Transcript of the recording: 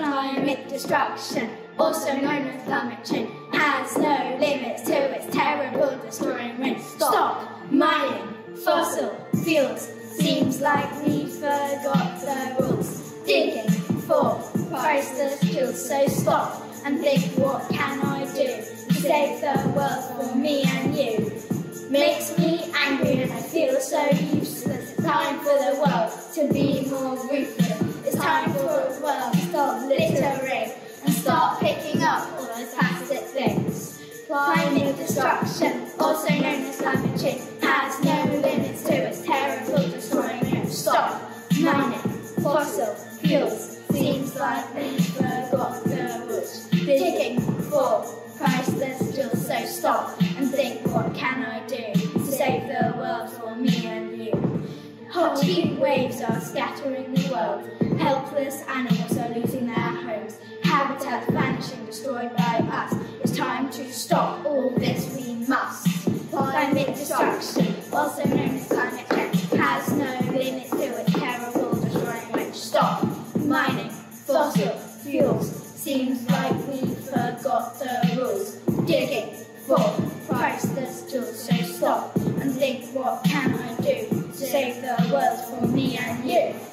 Climate destruction, also known as climate change, has no limits to its terrible destroying rate. Stop mining fossil fuels. Seems like we forgot the rules. Digging for priceless jewels. So stop and think, what can I do to save the world for me and you? Makes me angry and I feel so useless. Time for the world to be more ruthless. Time for the world to stop littering and start picking up all those plastic things. Climate destruction, also known as climate change, has no limits to its terrible destroying. Stop mining fossil fuels. Seems like we forgot the rules. Digging for priceless jewels, so stop and think what can I do to save the world Hot heat waves are scattering the world. Helpless animals are losing their homes. Habitats vanishing, destroyed by us. It's time to stop all this. We must. Climate destruction, also known as climate change, has no limits to its terrible destroying rate. Stop mining fossil fuels. Seems like we forgot the rules. Digging for priceless jewels. So stop and think, what can the world for me and you?